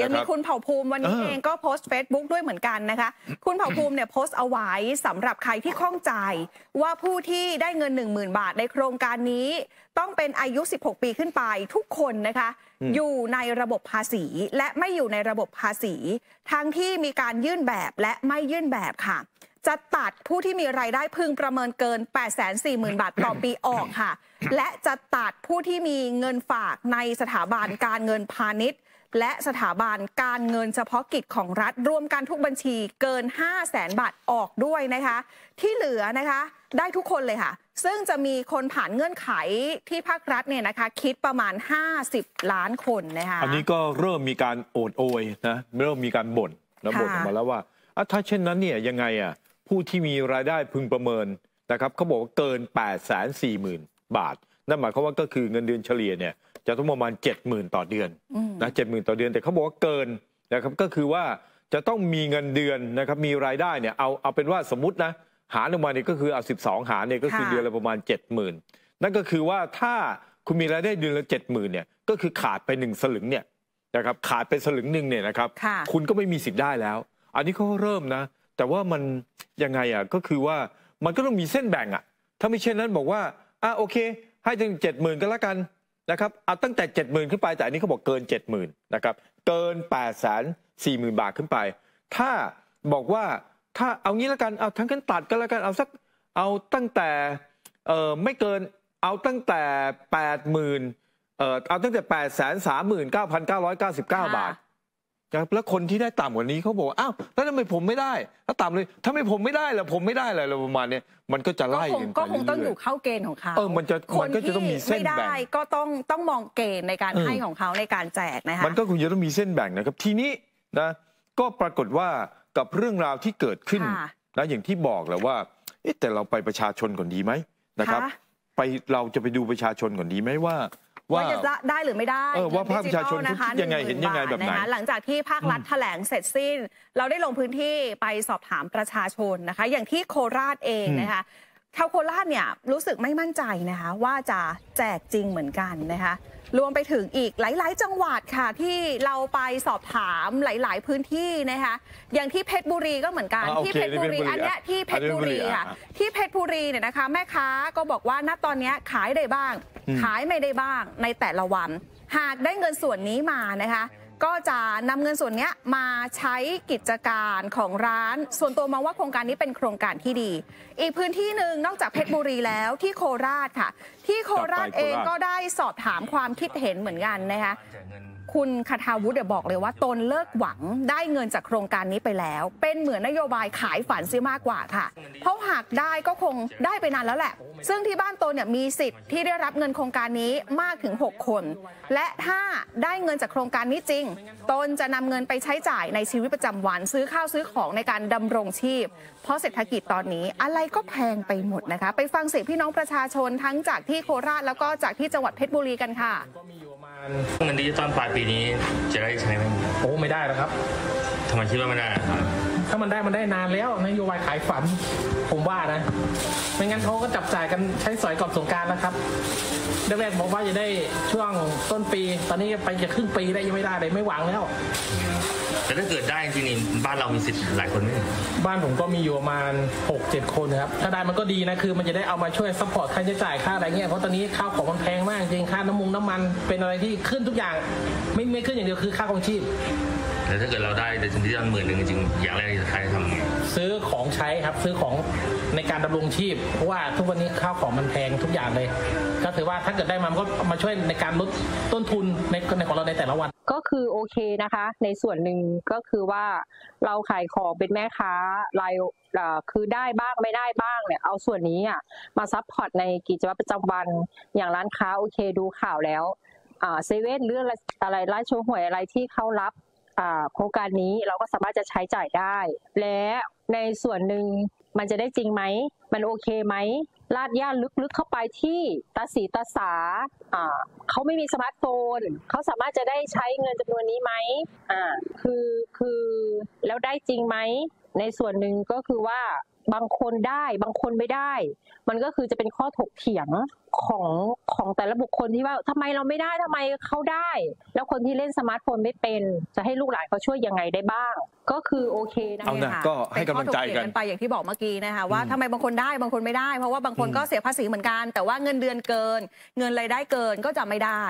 ยังมีนะครับคุณเผ่าภูมิวันนี้เออเองก็โพสต์ Facebook ด้วยเหมือนกันนะคะ คุณเผ่าภูมิเนี่ยโพสต์เอาไว้สำหรับใครที่ข้องใจ ว่าผู้ที่ได้เงิน 10,000 บาทในโครงการนี้ ต้องเป็นอายุ 16 ปีขึ้นไปทุกคนนะคะ อยู่ในระบบภาษี และไม่อยู่ในระบบภาษี ทั้งที่มีการยื่นแบบและไม่ยื่นแบบค่ะ จะตัดผู้ที่มีรายได้พึงประเมินเกิน 840,000 บาทต่อปีออกค่ะ และจะตัดผู้ที่มีเงินฝากในสถาบันการเงินพาณิชย์ และสถาบันการเงินเฉพาะกิจของรัฐ รวมกันทุกบัญชีเกิน 5 0 0แสนบาทออกด้วยนะคะ ที่เหลือนะคะได้ทุกคนเลยค่ะ ซึ่งจะมีคนผ่านเงื่อนไขที่ภาครัฐเนี่ยนะคะ คิดประมาณ 50 ล้านคนนะคะอันนี้ก็เริ่มมีการโอดโอยนะเริ่มมีการบ่นนะค่ะบ่นออกมาแล้วว่าถ้าเช่นนั้นเนี่ยยังไงอะ ผู้ที่มีรายได้พึงประเมินนะครับเขาบอกว่าเกิน 8 4 0 0 0 0 บาท นั่นหมายความว่าก็คือเงินเดือนเฉลี่ยเนี่ยจะต้องประมาณ 70,000 ต่อเดือนอืมนะ70,000ต่อเดือนแต่เขาบอกว่าเกินนะครับก็คือว่าจะต้องมีเงินเดือนนะครับมีรายได้เนี่ยเอาเอาเป็นว่าสมมตินะหารออกมาเนี่ยก็คือเอา 12 หารเนี่ยก็คือค่ะเดือนละประมาณ 70,000 นั่นก็คือว่าถ้าคุณมีรายได้เดือนละ70,000เนี่ยก็คือขาดไปหนึ่งสลึงเนี่ยนะครับขาดไปสลึงหนึ่งเนี่ยนะครับค่ะณก็ไม่มีสิทธิ์ได้แล้ว อันนี้เขาก็เริ่มนะ แต่ว่ามันยังไงอะก็คือว่ามันก็ต้องมีเส้นแบ่งอะ ถ้าไม่เช่นนั้นบอกว่าอะโอเค ให้ถึงเจ็ดหมื่นก็แล้วกันนะครับเอาตั้งแต่เจ็ดหมื่นขึ้นไปแต่อันนี้เขาบอกเกินเจ็ดหมื่นนะครับเกินแปดแสนสี่หมื่นบาทขึ้นไป ถ้าบอกว่าถ้าเอางี้แล้วกันเอาทั้งกันตัดก็แล้วกันเอาสักเอาตั้งแต่เออไม่เกินเอาตั้งแต่แปดหมื่นเออเอาตั้งแต่แปดแสนสามหมื่นเก้าพันเก้าร้อยเก้าสิบเก้าบาท ครับแล้วคนที่ได้ต่ำกว่านี้เขาบอกว่าอ้าวแล้วทำไมผมไม่ได้ถ้าต่ำเลยทำไมผมไม่ได้ล่ะผมไม่ได้อะไรประมาณเนี้ยมันก็จะก็ไล่คงกันไปก็คงต้องอเรื่ยู่เข้าเกณฑ์ของเขาเออมันจะคมันก็จะต้องมีเส้นที่แบ่งไม่ได้ก็ต้องต้องมองเกณฑ์ในการเออให้ของเขาในการแจกนะคะมันก็คงจะต้องมีเส้นแบ่งนะครับทีนี้นะก็ปรากฏว่ากับเรื่องราวที่เกิดขึ้นค่ะนะอย่างที่บอกแหละว่าเอ๊ะแต่เราไปประชาชนก่อนดีไหมนะครับค่ะไปเราจะไปดูประชาชนก่อนดีไหมว่า ว่าว่าจะได้หรือไม่ได้เออว่างิภาคประชาชนดิจิทัลคิดยังไง10,000เห็นยังไงบาทแบบไหนะคะหลังจากที่ภาครัฐแถลงเสร็จสิ้น เราได้ลงพื้นที่ไปสอบถามประชาชนนะคะ อย่างที่โคราชเองนะคะ ชาวโคราชเนี่ยรู้สึกไม่มั่นใจนะคะว่าจะแจกจริงเหมือนกันนะคะรวมไปถึงอีกหลาย ๆ จังหวัดค่ะที่เราไปสอบถามหลาย ๆ พื้นที่นะคะอย่างที่เพชรบุรีก็เหมือนกันอ่าโอเคที่เพชรบุรีที่เพชรบุรีอันเนี้ยที่เพชรบุรีอะค่ะอะที่เพชรบุรีเนี่ยนะคะแม่ค้าก็บอกว่าณตอนเนี้ยขายได้บ้างอืมขายไม่ได้บ้างในแต่ละวัน หากได้เงินส่วนนี้มานะคะ ก็จะนำเงินส่วนเนี้ยมาใช้กิจการของร้าน ส่วนตัวมองว่าโครงการนี้เป็นโครงการที่ดี อีกพื้นที่หนึ่งนอกจากเพชรบุรีแล้วที่โคราชค่ะ ที่โคราชกลับไปโคราชเองก็ได้สอบถามความคิดเห็นเหมือนกันนะคะ คุณคาทาวุฒิเดี๋ยวบอกเลยว่าตนเลิกหวังได้เงินจากโครงการนี้ไปแล้ว เป็นเหมือนนโยบายขายฝันซิมากกว่าค่ะ เพราะหากได้ก็คงได้ไปนานแล้วแหละ ซึ่งที่บ้านตนเนี่ยมีสิทธิ์ที่ได้รับเงินโครงการนี้มากถึง 6 คน และถ้าได้เงินจากโครงการนี้จริง ตนจะนำเงินไปใช้จ่ายในชีวิตประจำวัน ซื้อข้าวซื้อของในการดำรงชีพ เพราะเศรษฐกิจตอนนี้อะไรก็แพงไปหมดนะคะ ไปฟังเสียงพี่น้องประชาชนทั้งจากที่โคราชแล้วก็จากที่จังหวัดเพชรบุรีกันค่ะ ก็มีอยู่ประมาณเงินดิจิตอลปลายปีนี้จะได้ใช้ไหมโอ้ไม่ได้แล้วครับทำไมคิดว่าไม่ได้อะครับถ้ามันได้มันได้นานแล้วนโยบายขายฝัน ผมว่านะ ไม่งั้นเขาก็จับจ่ายกันใช้สอยก่อนสงกรานต์แล้วครับแรกๆบอกว่าจะได้ช่วงต้นปี ตอนนี้ไปจะครึ่งปีได้ยังไม่ได้เลยไม่หวังแล้ว แต่ถ้าเกิดได้จริงๆบ้านเรามีสิทธิ์หลายคนไหมบ้านผมก็มีอยู่ประมาณ 6 7 คนครับถ้าได้มันก็ดีนะคือมันจะได้เอามาช่วย support ค่าใช้จ่ายค่าอะไรเงี้ยเพราะตอนนี้ข้าวของมันแพงมากจริงค่าน้ำมันน้ำมันเป็นอะไรที่ขึ้นทุกอย่าง ไม่ไม่ขึ้นอย่างเดียวคือค่าครองชีพ แต่ถ้าเกิดเราได้ดิจิตอลหมื่นหนึ่งจริงๆอย่างแรกที่จะใช้ทำไงซื้อของใช้ครับซื้อของในการดำรงชีพเพราะว่าทุกวันนี้ข้าวของมันแพงทุกอย่างเลย ก็ถือว่าถ้าเกิดได้มามันก็มาช่วยในการลดต้นทุนในในของเราในแต่ละวัน ก็คือโอเคนะคะ ในส่วนหนึ่งก็คือว่าเราขายของเป็นแม่ค้ารายเอ่อคือได้บ้างไม่ได้บ้างเนี่ยเอาส่วนนี้อะมา support ในกิจวัตรประจำวันอย่างร้านค้าโอเคดูข่าวแล้วอ่าเซเว่นหรืออะไรอะไรร้านโชห่วยอะไรที่เขารับอ่า โครงการนี้เราก็สามารถจะใช้จ่ายได้ และในส่วนหนึ่งมันจะได้จริงไหม มันโอเคไหมรากหญ้าลึกๆเข้าไปที่ตาสีตาสาเขาไม่มีสมาร์ทโฟน เขาสามารถจะได้ใช้เงินจำนวนนี้ไหมอ่าคือคือแล้วได้จริงไหม ในส่วนหนึ่งก็คือว่า บางคนได้บางคนไม่ได้ มันก็คือจะเป็นข้อถกเถียงของของแต่ละบุคคลที่ว่าทำไมเราไม่ได้ทำไมเขาได้ แล้วคนที่เล่นสมาร์ทโฟนไม่เป็น จะให้ลูกหลานเขาช่วยยังไงได้บ้าง ก็คือโอเคนะเอานะค่ก็ให้กำลังใจกันเป็ข้อถถียไปอย่างที่บอกเมื่อกี้นะคะว่าอืมทำไมบางคนได้บางคนไม่ได้ เพราะว่าบางคนอืมก็เสียภาษีเหมือนกัน แต่ว่าเงินเดือนเกิน เงินรายได้เกินก็จะไม่ได้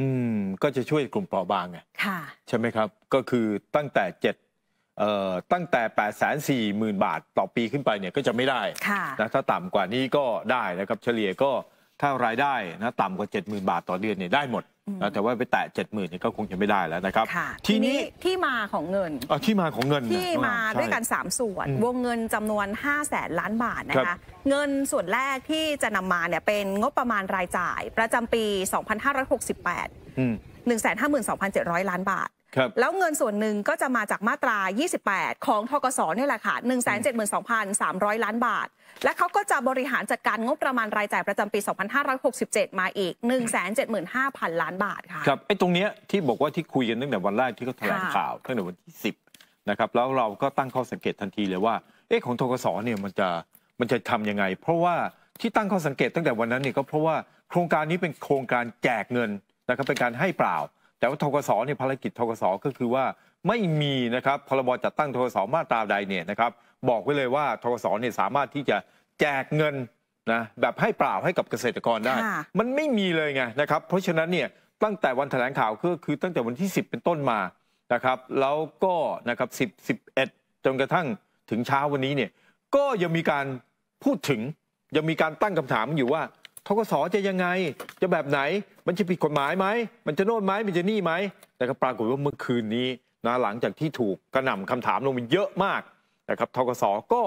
อืมก็จะช่วยกลุ่มเปราะบางไงค่ะ ใช่ไหมครับ ก็คือตั้งแต่เจ็ดเอ่อ ตั้งแต่8ปดแสนสี่หมื่นบาทต่อปีขึ้นไปเนี่ยก็จะไม่ได้ค่ะนะถ้าต่ำกว่านี้ก็ได้นะครับเฉลี่ยก็ถ้ารายได้นะต่ำกว่า 70,000 บาทต่อเดือนเนี่ยได้หมดอืมนะแต่ว่าไปแตะ 70,000เนี่ยก็คงจะไม่ได้แล้วนะครับค่ะทีนี้ที่มาของเงินเอาที่มาของเงินนะที่มาใช่ด้วยกัน 3 ส่วนอืมวงเงินจำนวน 5 0 0แสนล้านบาทนะครัคะบเงินส่วนแรกที่จะนำมาเนี่ยเป็นงบประมาณรายจ่าย ประจำปี 2568อืม152,700 ล้านบาทครับ แล้วเงินส่วนหนึ่งก็จะมาจากมาตรา 28 ของทกสเนี่ยแหละค่ะ 172,300 ล้านบาท และเขาก็จะบริหารจัดการงบประมาณรายจ่ายประจำปี 2567 มาอีก 175,000 ล้านบาทค่ะครับไอ้ตรงเนี้ยที่บอกว่าที่คุยกันตั้งแต่วันแรกที่เขาแถลงค่ะข่าวตั้งแต่วันที่ 10 นะครับ แล้วเราก็ตั้งข้อสังเกตทันทีเลยว่าเอ๊ะของทกสเนี่ยมันจะมันจะทำยังไง เพราะว่าที่ตั้งข้อสังเกตตั้งแต่วันนั้นเนี่ยก็เพราะว่าโครงการนี้เป็นโครงการแจกเงินนะครับเป็นการให้เปล่า แต่ว่าทกสเนี่ยภารกิจทกสก็คือว่าไม่มีนะครับพรบจัดตั้งทกสมาตราใดเนี่ยนะครับบอกไว้เลยว่าทกสเนี่ยสามารถที่จะแจกเงินนะแบบให้เปล่าให้กับเกษตรกรได้ค่ะมันไม่มีเลยไงนะครับ เพราะฉะนั้นเนี่ยตั้งแต่วันแถลงข่าวก็คือตั้งแต่วันที่ 10 เป็นต้นมานะครับแล้วก็นะครับ10 11 จนกระทั่งถึงเช้าวันนี้เนี่ยก็ยังมีการพูดถึงยังมีการตั้งคำถามอยู่ว่า ทกสจะยังไงจะแบบไหน มันจะผิดกฎหมายไหมมันจะโน่นไหมมันจะนี่ไหมนะครับปรากฏว่าเมื่อคืนนี้นะหลังจากที่ถูกกระหน่ำคำถามลงมาเยอะมากนะครับทกสก็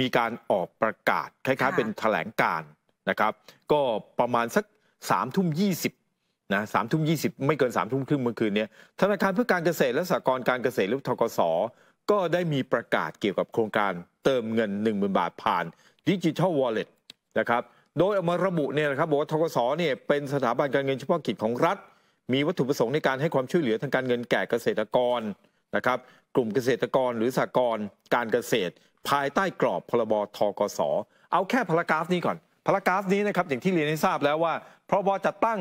มีการออกประกาศคล้ายค่ะๆเป็นแถลงการณ์นะครับ ก็ประมาณสักสามทุ่มยี่สิบนะสามทุ่มยี่สิบไม่เกินสามทุ่มครึ่งเมื่อคืนเนี้ยธนาคารเพื่อการเกษตรและสหกรณ์การเกษตรหรือทกสก็ได้มีประกาศเกี่ยวกับโครงการเติมเงิน 1 0,000 บาทผ่านดิจิทัลวอลเล็ตนะครับ โดยเอามาระบุเนี่ยนะครับบอกว่าทกสเนี่ยเป็นสถาบันการเงินเฉพาะกิจของรัฐ มีวัตถุประสงค์ในการให้ความช่วยเหลือทางการเงินแก่เกษตรกรนะครับกลุ่มเกษตรกรหรือสหกรณ์การเกษตร ภายใต้กรอบพรบทกสเอาแค่พารากราฟนี้ก่อนพารากราฟนี้นะครับอย่างที่เรียนให้ทราบแล้วว่าพรบจัดตั้ง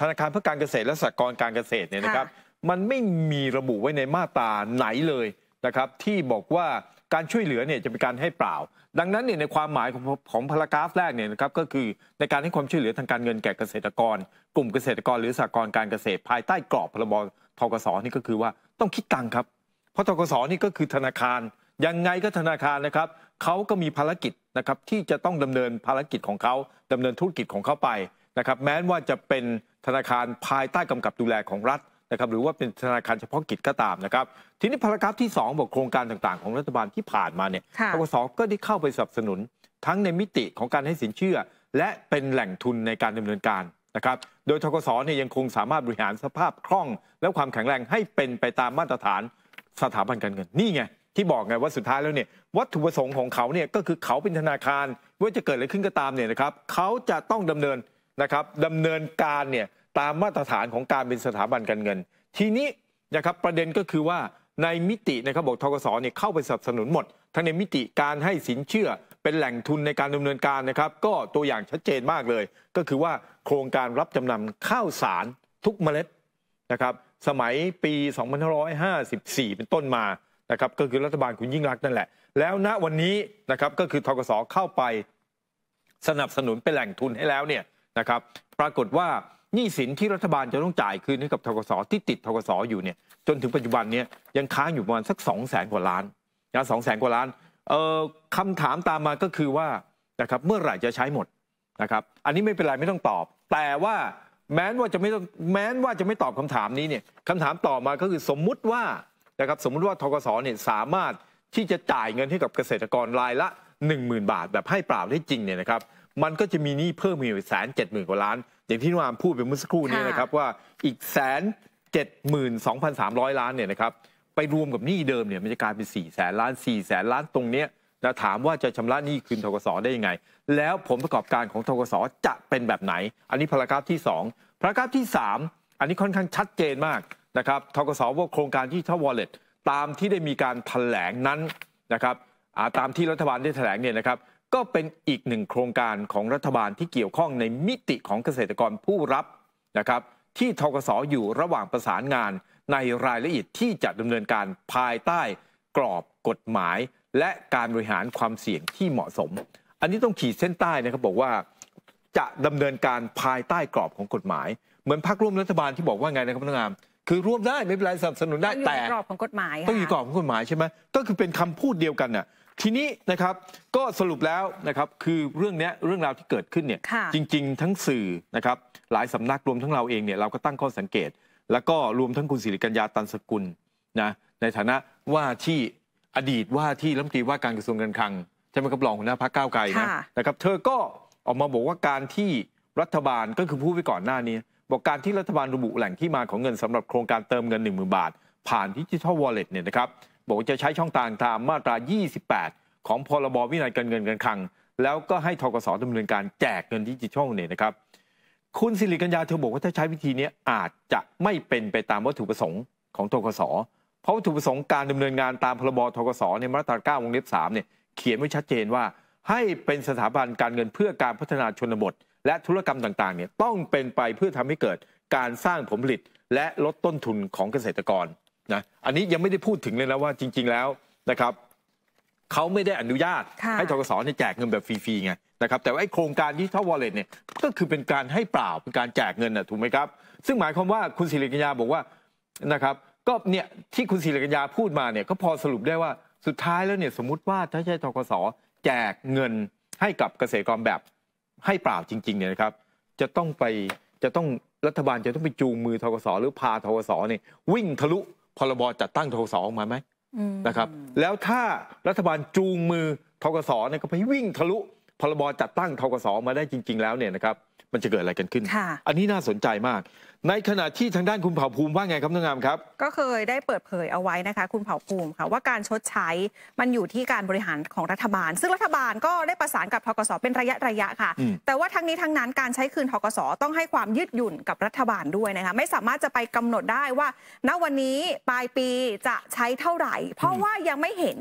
ธนาคารเพื่อการเกษตรและสหกรณ์การเกษตรเนี่ยนะครับค่ะมันไม่มีระบุไว้ในมาตราไหนเลยนะครับ ที่บอกว่า การช่วยเหลือเนี่ยจะเป็นการให้เปล่า ดังนั้นเนี่ยในความหมายของของพารากราฟแรกเนี่ยนะครับก็คือในการให้ความช่วยเหลือทางการเงินแก่เกษตรกร กลุ่มเกษตรกรหรือสหกรณ์การเกษตร ภายใต้กรอบพรบทกสนี่ก็คือว่าต้องคิดตังค์ครับ เพราะทกสนี่ก็คือธนาคาร ยังไงก็ธนาคารนะครับเขาก็มีภารกิจนะครับที่จะต้องดำเนินภารกิจของเขาดำเนินธุรกิจของเขาไปนะครับแม้ว่าจะเป็นธนาคารภายใต้กำกับดูแลของรัฐ นะครับหรือว่าเป็นธนาคารเฉพาะกิจก็ตามนะครับ ทีนี้พารากราฟที่ 2 บอกโครงการต่างๆ ของรัฐบาลที่ผ่านมาเนี่ยค่ะทกสก็ได้เข้าไปสนับสนุน ทั้งในมิติของการให้สินเชื่อ และเป็นแหล่งทุนในการดำเนินการนะครับ โดยทกสเนี่ยยังคงสามารถบริหารสภาพคล่อง และความแข็งแรงให้เป็นไปตามมาตรฐานสถาบันการเงินนี่ไงที่บอกไงว่าสุดท้ายแล้วเนี่ยวัตถุประสงค์ของเขาเนี่ยก็คือเขาเป็นธนาคารไม่ว่าจะเกิดอะไรขึ้นก็ตามเนี่ยนะครับเขาจะต้องดำเนินนะครับดำเนินการเนี่ย ตามมาตรฐานของการเป็นสถาบันการเงิน ทีนี้นะครับประเด็นก็คือว่าในมิตินะครับบอกทกสเนี่ยเข้าไปสนับสนุนหมด ทั้งในมิติการให้สินเชื่อเป็นแหล่งทุนในการดำเนินการนะครับ ก็ตัวอย่างชัดเจนมากเลย ก็คือว่าโครงการรับจำนำข้าวสารทุกเมล็ดนะครับ สมัยปี 2554 เป็นต้นมานะครับ ก็คือรัฐบาลคุณยิ่งรักนั่นแหละ แล้วณวันนี้นะครับก็คือทกสเข้าไปสนับสนุนเป็นแหล่งทุนให้แล้วเนี่ยนะครับ ปรากฏว่า หนี้สินที่รัฐบาลจะต้องจ่ายคืนให้กับทกสที่ติดทกสอยู่เนี่ยจนถึงปัจจุบันเนี่ยยังค้างอยู่ประมาณสัก2 0 0แสนกว่าล้านนะสองแสนกว่าล้านเอ่อคำถามตามมาก็คือว่านะครับเมื่อไหร่จะใช้หมดนะครับอันนี้ไม่เป็นไรไม่ต้องตอบ แต่ว่าแม้ว่าจะไม่ต้องแม้ว่าจะไม่ตอบคำถามนี้เนี่ยคำถามต่อมาก็คือสมมุติว่านะครับสมมุติว่าทกสเนี่ยสามารถที่จะจ่ายเงินให้กับเกษตรกรรายละ 10,000 บาท แบบให้เปล่าได้จริงเนี่ยนะครับ มันก็จะมีหนี้เพิ่มอีกแสนเจ็ดหมื่นกว่าล้าน อย่างที่นวามพูดไปเมื่อสักครู่นี้ค่ะนะครับว่าอีกแสนเจ็ดหมื่นสองพันสามร้อยล้านเนี่ยนะครับไปรวมกับหนี้เดิมเนี่ยมันจะกลายเป็นสี่แสนล้านสี่แสนล้านตรงเนี้ยนะถามว่าจะชำระหนี้คืนทกสได้ยังไง แล้วผลประกอบการของทกสจะเป็นแบบไหน อันนี้พารากราฟที่ 2พารากราฟที่ 3 อันนี้ค่อนข้างชัดเจนมากนะครับทกสว่าโครงการที่ท่าวอลเล็ตตามที่ได้มีการแถลงนั้นนะครับอ่าตามที่รัฐบาลได้แถลงเนี่ยนะครับ ก็เป็นอีกหนึ่งโครงการของรัฐบาลที่เกี่ยวข้องในมิติของเกษตรกรผู้รับนะครับ ที่ทกสอยู่ระหว่างประสานงานในรายละเอียดที่จะดำเนินการภายใต้กรอบกฎหมาย และการบริหารความเสี่ยงที่เหมาะสม อันนี้ต้องขีดเส้นใต้นะครับบอกว่าจะดำเนินการภายใต้กรอบของกฎหมาย เหมือนพรรคร่วมรัฐบาลที่บอกว่าไงนะครับท่านงามคือร่วมได้ไม่เป็นไรสนับสนุนได้ต้องอยู่แต่ในกรอบของกฎหมายต้องอยู่กรค่ะอบของกฎหมายใช่ไหมก็คือเป็นคำพูดเดียวกันน่ะ ทีนี้นะครับก็สรุปแล้วนะครับคือเรื่องเนี้ยเรื่องราวที่เกิดขึ้นเนี่ยค่ะจริง ๆ ทั้งสื่อนะครับหลายสำนักรวมทั้งเราเองเนี่ยเราก็ตั้งข้อสังเกต แล้วก็รวมทั้งคุณสิริกัญญาตันสกุลนะในฐานะว่าที่อดีตว่าที่รัฐมนตรีว่าการกระทรวงการคลังใช่ไหมครับรองหัวหน้าพรรคก้าวไกลนะค่ะนะครับเธอก็ออกมาบอกว่าการที่รัฐบาลก็คือพูดไปก่อนหน้านี้ บอกการที่รัฐบาลระบุแหล่งที่มาของเงินสำหรับโครงการเติมเงิน 1 0,000 บาท ผ่านดิจิทัลวอลเล็ตเนี่ยนะครับ บอกว่าจะใช้ช่องทางตามมาตรา 28 ของพรบวินัยการเงินการคลัง แล้วก็ให้ทกสดำเนินการแจกเงินดิจิทัลเนี่ยนะครับ คุณสิริกัญญาเธอบอกว่าถ้าใช้วิธีนี้อาจจะไม่เป็นไปตามวัตถุประสงค์ของทกส เพราะวัตถุประสงค์การดำเนินงานตามพรบทกสในมาตรา9วงเล็บ3เนี่ยเขียนไว้ชัดเจนว่า ให้เป็นสถาบันการเงินเพื่อการพัฒนาชนบท และธุรกรรมต่างๆเนี่ยต้องเป็นไปเพื่อทำให้เกิดการสร้างผลผลิตและลดต้นทุนของเกษตรกร นะอันนี้ยังไม่ได้พูดถึงเลยนะว่าจริง ๆ แล้วนะครับเขาไม่ได้อนุญาตค่ะให้ทกสเนี่ยแจกเงินแบบฟรีๆไงนะครับแต่ว่าไอ้โครงการดิจิทัลวอลเล็ตเนี่ยก็คือเป็นการให้เปล่าเป็นการแจกเงินนะถูกไหมครับ ซึ่งหมายความว่าคุณศิริกัญญาบอกว่านะครับก็เนี่ยที่คุณศิริกัญญาพูดมาเนี่ยก็พอสรุปได้ว่าสุดท้ายแล้วเนี่ยสมมุติว่าถ้าใช่ทกสแจกเงินให้กับเกษตรกรแบบให้เปล่าจริงๆเนี่ยนะครับ จะต้องไปจะต้องรัฐบาลจะต้องไปจูงมือทกสหรือพาทกสเนี่ยวิ่งทะลุ พรบจัดตั้งทกสออกมาไหมอืมนะครับ แล้วถ้ารัฐบาลจูงมือทกสเนี่ยก็ไปวิ่งทะลุพรบจัดตั้งทกสมาได้จริง ๆ แล้วเนี่ยนะครับมันจะเกิดอะไรกันขึ้นค่ะอันนี้น่าสนใจมาก ในขณะที่ทางด้านคุณเผ่าภูมิว่าไงครับน้องงามครับ ก็เคยได้เปิดเผยเอาไว้นะคะ คุณเผ่าภูมิค่ะว่าการชดใช้มันอยู่ที่การบริหารของรัฐบาล ซึ่งรัฐบาลก็ได้ประสานกับทกสเป็นระยะระยะค่ะอืมแต่ว่าทั้งนี้ทั้งนั้นการใช้คืนทกสต้องให้ความยืดหยุ่นกับรัฐบาลด้วยนะคะไม่สามารถจะไปกำหนดได้ว่า ณวันนี้ปลายปีจะใช้เท่าไหร่ เพราะว่ายังไม่เห็น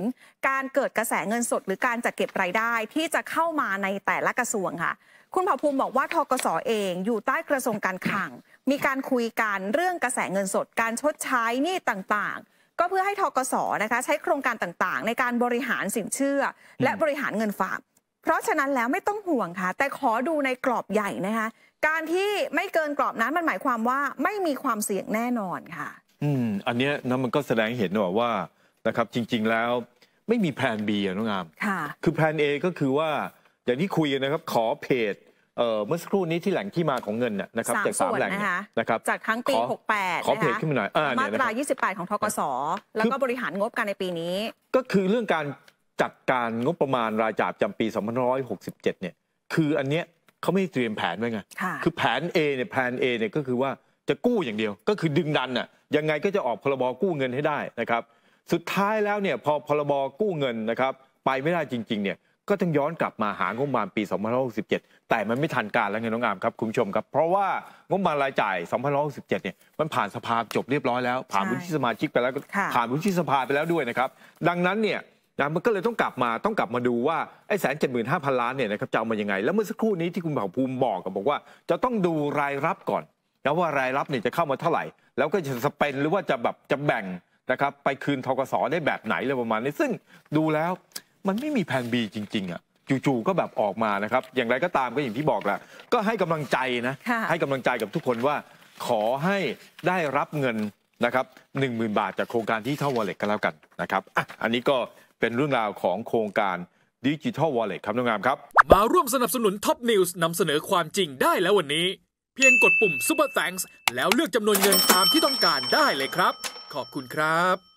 การเกิดกระแสเงินสด หรือการจัดเก็บรายได้ที่จะเข้ามาในแต่ละกระทรวงค่ะ คุณเผ่าภูมิบอกว่าทกสเอง อยู่ใต้กระทรวงการคลัง มีการคุยกันเรื่องกระแสเงินสด การชดใช้หนี้ต่างๆ ก็เพื่อให้ทกสนะคะใช้โครงการต่างๆ ในการบริหารสินเชื่อ และบริหารเงินฝาก เพราะฉะนั้นแล้วไม่ต้องห่วงค่ะ แต่ขอดูในกรอบใหญ่นะคะ การที่ไม่เกินกรอบนั้นมันหมายความว่าไม่มีความเสี่ยงแน่นอนค่ะ อืมอันเนี้ยนะมันก็แสดงให้เห็นว่าว่านะครับจริง ๆแล้วไม่มีแผน B อะน้องงาม ค่ะ คือแผน A ก็คือว่าอย่างที่คุยกันนะครับ ขอเพจ เอ่อเมื่อสักครู่นี้ที่แหล่งที่มาของเงินน่ะนะครับสามจากสามส่วนแหล่งนะคะนะครับจากทั้งปีขอ68 ขอเพจนะคะขึ้นมาหน่อยอ่ามาเนี่ยตนะราครับ28 ของทกสแล้วก็บริหารงบกันในปีนี้ ก็คือเรื่องการจัดการงบประมาณรายจ่ายประจำปี 2567 เนี่ย คืออันเนี้ยเขาไม่ได้เตรียมแผนไว้ไงค่ะคือแผน A เนี่ยแผน A เนี่ยก็คือว่าจะกู้อย่างเดียว ก็คือดึงดันน่ะ ยังไงก็จะออกพรบกู้เงินให้ได้นะครับ สุดท้ายแล้วเนี่ยพอพรบกู้เงินนะครับ ไปไม่ได้จริง ๆ เนี่ย ก็ต้องย้อนกลับมาหางบประมาณปี 2567 แต่มันไม่ทันการแล้วไงน้องอามครับคุณผู้ชมครับ เพราะว่างบประมาณรายจ่าย 2567 เนี่ยมันผ่านสภาจบเรียบร้อยแล้ว ผ่านใช่วุฒิสมาชิกไปแล้วค่ะผ่านวุฒิสภาไปแล้วด้วยนะครับ ดังนั้นเนี่ยนะมันก็เลยต้องกลับมาต้องกลับมาดูว่าไอ้แสนเจ็ดหมื่นห้าพันล้านเนี่ยนะครับจะเอามายังไง แล้วเมื่อสักครู่นี้ที่คุณเผ่าภูมิบอกกับบอกว่า จะต้องดูรายรับก่อนนะว่ารายรับเนี่ยจะเข้ามาเท่าไหร่ แล้วก็จะสเปนหรือว่าจะแบบจะแบ่งนะครับไปคืนธกสได้แบบไหนอะไรประมาณนี้ซึ่งดูแล้ว มันไม่มีแผน B จริง ๆ อะจู่ๆก็แบบออกมานะครับ อย่างไรก็ตามก็อย่างที่บอกแหละก็ให้กำลังใจนะค่ะให้กำลังใจกับทุกคนว่า ขอให้ได้รับเงินนะครับหนึ่งหมื่นบาทจากโครงการดิจิทัลวอลเล็ตก็แล้วกันนะครับอะอันนี้ก็เป็นเรื่องราวของโครงการดิจิทัลวอลเล็ตครับน้องงามครับ มาร่วมสนับสนุนท็อปนิวส์นำเสนอความจริงได้แล้ววันนี้ เพียงกดปุ่ม Super Thanks แล้วเลือกจำนวนเงินตามที่ต้องการได้เลยครับ ขอบคุณครับ